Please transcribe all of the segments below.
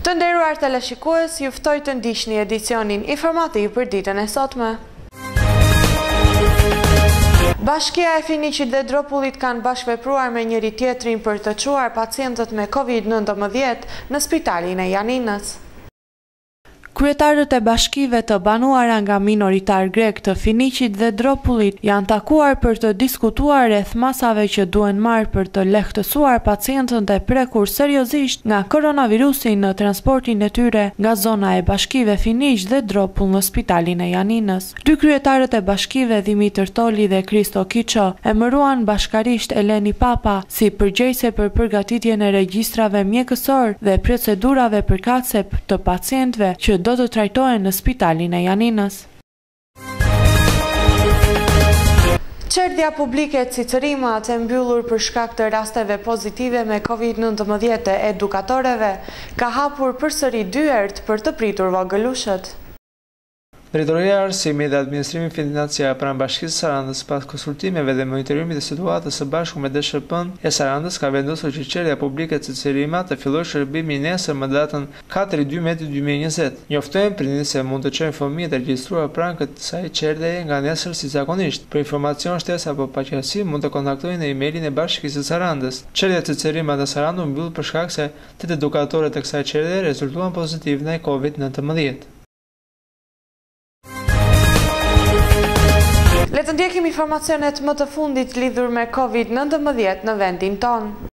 Të nderuar teleshikues, ju ftoj të ndiqni edicionin informativ për ditën e sotme. Bashkia e Finiqit dhe Dropullit kanë bashkëvepruar me njëri-tjetrin për të çuar pacientët me Covid nëntëmbëdhjetë në spitalin e Janinës. Kryetarët e bashkive të banuara nga minoritarë grekë të Finiqit dhe Dropullit janë takuar për të diskutuar rreth masave që duhen marrë për të lehtësuar pacientët e prekur seriozisht nga koronavirusi në transportin e tyre nga zona e bashkive Finiq dhe Dropull në spitalin e Janinës. Dy kryetarët e bashkive, Dhimitër Toli dhe Kristo Kiço, emëruan bashkarisht Eleni Papa si përgjegjëse për përgatitjen e regjistrave mjekësorë dhe procedurave përkatëse të pacientëve që do të trajtohen në spitalin e Janinës. Çerdhja publike Cicërimat e mbyllur për shkak të rasteve pozitive me Covid nëntëmbëdhjetë të edukatoreve ka hapur përsëri dyert për të pritur vogëlushët. Drejtoria e Arsimit dhe Administrimit Financiar pranë Bashkisë së Sarandës pas konsultimeve dhe monitorimit të situatës së bashku me DSHP-në e Sarandës ka vendosur që çerdhja publike Cicërimat të fillojë shërbimin nesër më datën katër dymbëdhjetë dy mijë e njëzet. Njoftojmë prindërit se mund të çojnë fëmijët e regjistruar pranë kësaj çerdheje nga nesër si zakonisht. Për informacion shtesë apo paqartësi mund të kontaktojnë në emailin e Bashkisë së Sarandës. Çerdhja Cicërimat Sarandë u mbyll për shkak se tetë edukatore të kësaj çerdheje rezultuan pozitivë ndaj Covid nëntëmbëdhjetë. Le të ndjekim informacionet më të fundit lidhur me Covid nëntëmbëdhjetë në vendin tonë.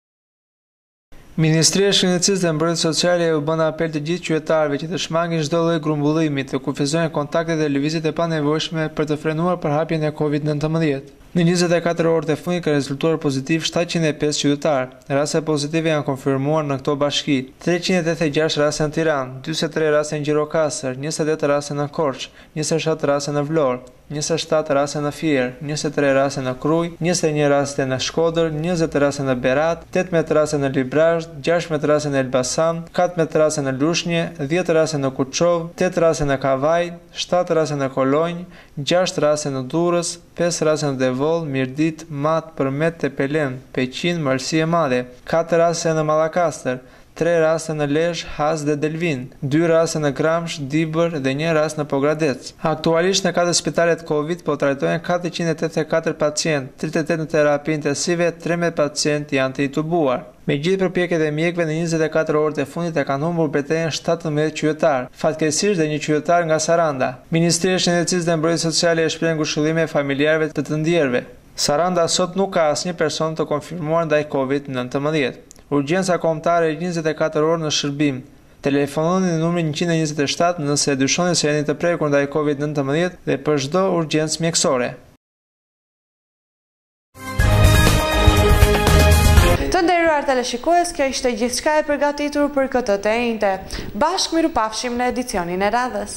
Ministria e Shëndetësisë dhe Mbrojtjes Sociale u bën apel të gjithë qytetarëve që të shmangin çdo lloj grumbullimi, të kufizojnë kontaktet dhe lëvizjet e panevojshme për të frenuar përhapjen e Covid nëntëmbëdhjetë. Në njëzet e katër orët e fundit kanë rezultuar pozitivë shtatëqind e pesë qytetarë. Raste pozitive janë konfirmuar në këto bashki, treqind e tetëdhjetë e gjashtë raste në Tiranë, dyzet e tre raste në Gjirokastër, njëzet e tetë raste në Korçë, njëzet e shtatë raste në Vlorë, njëzet e shtatë raste në Fier, njëzet e tre raste në Krujë, njëzet e një raste në Shkodër, njëzet raste në Berat, tetëmbëdhjetë raste në Librazhd, gjashtëmbëdhjetë raste në Elbasan, katërmbëdhjetë raste në Lushnje, dhjetë raste në Kuçovë, tetë raste në Kavajë, shtatë raste në Kolonjë, gjashtë raste në Durrës, pesë raste në Devoll, Mirditë, Mat, Përmet, Tepelenë, Peqin, Malësi e Madhe, katër raste në Mallakastër, tre raste në Lezhë, Has dhe Delvinë, dy raste në Gramsh, Dibër dhe një rast në Pogradec. Aktualisht në katër spitalet Covid po trajtohen katërqind e tetëdhjetë e katër pacientë, tridhjetë e tetë në terapi intensive, trembëdhjetë pacientë janë të intubuar. Me gjithë përpjekjet e mjekëve në njëzet e katër orët e fundit e kanë humbur betejën shtatëmbëdhjetë qytetarë, fatkeqësisht dhe një qytetar nga Saranda. Ministria e Shëndetësisë dhe Mbrojtjes Sociale shpreh ngushëllime familjarëve të të ndjerëve. Saranda sot nuk ka asnjë person të konfirmuar ndaj Covid nëntëmbëdhjetë. Urgjenca kombëtare njëzet e katër orë në shërbim. Telefononi në numrin njëqind e njëzet e shtatë nëse dyshoni se jeni të prekur ndaj Covid nëntëmbëdhjetë dhe për çdo urgjencë mjekësore. Të nderuar teleshikues, kjo ishte gjithçka e përgatitur për këtë të enjte. Bashkë mirupafshim në edicionin e radhës.